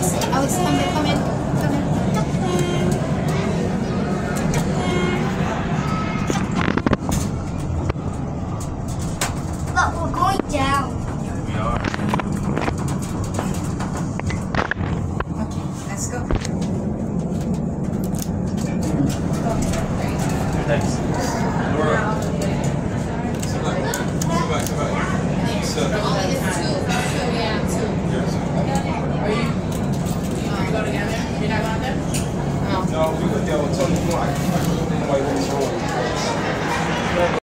Alex, Alex, come in, come in, in. Look, we're going down. We are. Okay, let's go. Thanks. Ví dụ, theo hướng.